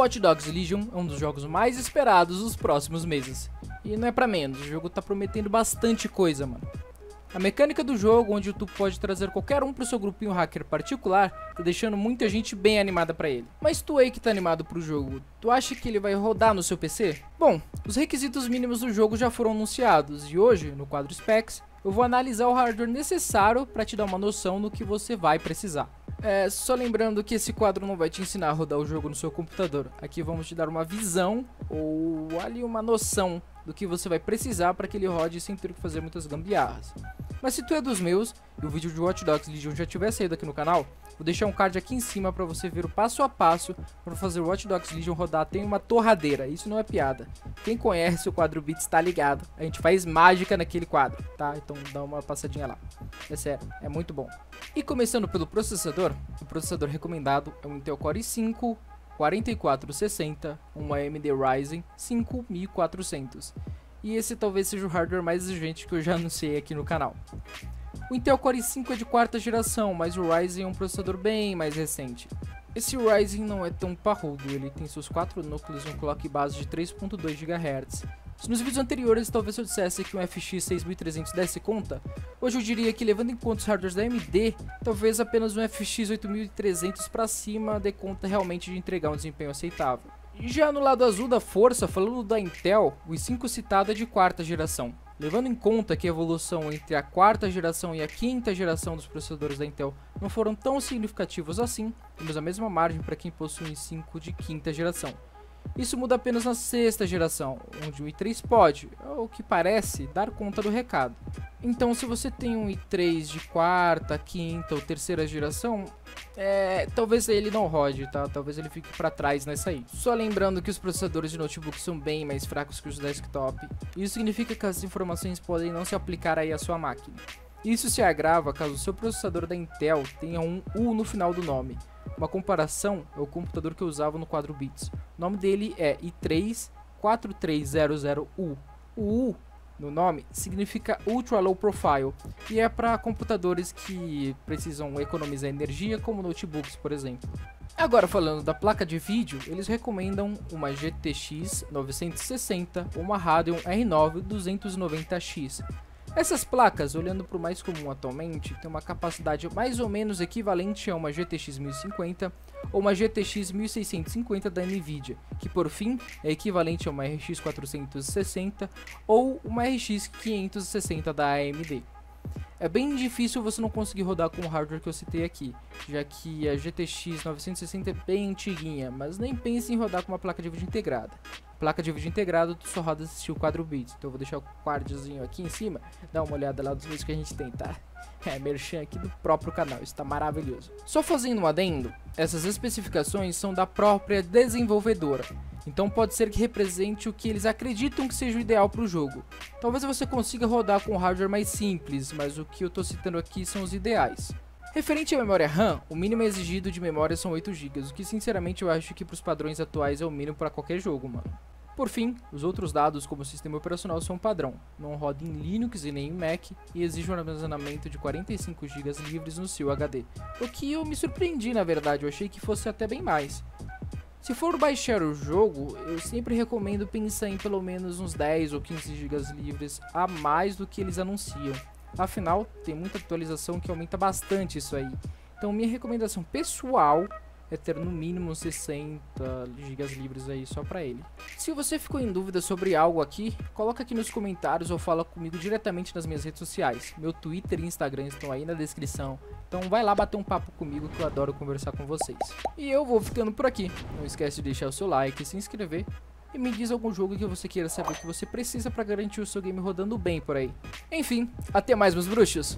Watch Dogs Legion é um dos jogos mais esperados dos próximos meses. E não é pra menos, o jogo tá prometendo bastante coisa, mano. A mecânica do jogo, onde tu pode trazer qualquer um pro seu grupinho hacker particular, tá deixando muita gente bem animada pra ele. Mas tu aí que tá animado pro jogo, tu acha que ele vai rodar no seu PC? Bom, os requisitos mínimos do jogo já foram anunciados e hoje, no quadro Specs, eu vou analisar o hardware necessário para te dar uma noção do que você vai precisar. É, só lembrando que esse quadro não vai te ensinar a rodar o jogo no seu computador. Aqui vamos te dar uma visão ou ali uma noção do que você vai precisar para que ele rode sem ter que fazer muitas gambiarras. Mas se tu é dos meus e o vídeo de Watch Dogs Legion já tiver saído aqui no canal, vou deixar um card aqui em cima para você ver o passo a passo para fazer o Watch Dogs Legion rodar. Tem uma torradeira, isso não é piada. Quem conhece o quadro Beats tá ligado. A gente faz mágica naquele quadro, tá? Então dá uma passadinha lá. É sério, é muito bom. E começando pelo processador, o processador recomendado é o Intel Core i5 4460, uma AMD Ryzen 5400. E esse talvez seja o hardware mais exigente que eu já anunciei aqui no canal. O Intel Core i5 é de quarta geração, mas o Ryzen é um processador bem mais recente. Esse Ryzen não é tão parrudo, ele tem seus 4 núcleos e um clock base de 3.2 GHz. Nos vídeos anteriores talvez eu dissesse que um FX 6300 desse conta, hoje eu diria que levando em conta os hardwares da AMD, talvez apenas um FX 8300 para cima dê conta realmente de entregar um desempenho aceitável. Já no lado azul da força, falando da Intel, o i5 citado é de quarta geração. Levando em conta que a evolução entre a quarta geração e a quinta geração dos processadores da Intel não foram tão significativos assim, temos a mesma margem para quem possui um i5 de quinta geração. Isso muda apenas na sexta geração, onde o i3 pode, ou que parece, dar conta do recado. Então, se você tem um i3 de quarta, quinta ou terceira geração, é, talvez ele não rode, tá? Talvez ele fique para trás nessa aí. Só lembrando que os processadores de notebook são bem mais fracos que os desktop. Isso significa que as informações podem não se aplicar aí à sua máquina. Isso se agrava caso o seu processador da Intel tenha um U no final do nome. Uma comparação é o computador que eu usava no quadro bits. O nome dele é i3-4300U. O U no nome significa Ultra Low Profile e é para computadores que precisam economizar energia, como notebooks, por exemplo. Agora falando da placa de vídeo, eles recomendam uma GTX 960 ou uma Radeon R9 290X. Essas placas, olhando para o mais comum atualmente, tem uma capacidade mais ou menos equivalente a uma GTX 1050 ou uma GTX 1650 da Nvidia, que por fim é equivalente a uma RX 460 ou uma RX 560 da AMD. É bem difícil você não conseguir rodar com o hardware que eu citei aqui, já que a GTX 960 é bem antiguinha, mas nem pense em rodar com uma placa de vídeo integrada. Placa de vídeo integrada, tu só roda estilo 4 bits, então eu vou deixar o quadrozinho aqui em cima, dá uma olhada lá dos vídeos que a gente tem, tá? É, merchan aqui do próprio canal, está maravilhoso. Só fazendo um adendo, essas especificações são da própria desenvolvedora, então pode ser que represente o que eles acreditam que seja o ideal para o jogo. Talvez você consiga rodar com hardware mais simples, mas o que eu estou citando aqui são os ideais. Referente à memória RAM, o mínimo exigido de memória são 8 GB, o que sinceramente eu acho que para os padrões atuais é o mínimo para qualquer jogo, mano. Por fim, os outros dados como sistema operacional são padrão, não roda em Linux e nem em Mac e exige um armazenamento de 45 GB livres no seu HD, o que eu me surpreendi na verdade, eu achei que fosse até bem mais. Se for baixar o jogo, eu sempre recomendo pensar em pelo menos uns 10 ou 15 GB livres a mais do que eles anunciam. Afinal, tem muita atualização que aumenta bastante isso aí. Então minha recomendação pessoal é ter no mínimo 60 GB livres aí só para ele. Se você ficou em dúvida sobre algo aqui, coloca aqui nos comentários ou fala comigo diretamente nas minhas redes sociais. Meu Twitter e Instagram estão aí na descrição. Então vai lá bater um papo comigo que eu adoro conversar com vocês. E eu vou ficando por aqui. Não esquece de deixar o seu like, se inscrever e me diz algum jogo que você queira saber que você precisa para garantir o seu game rodando bem por aí. Enfim, até mais meus bruxos!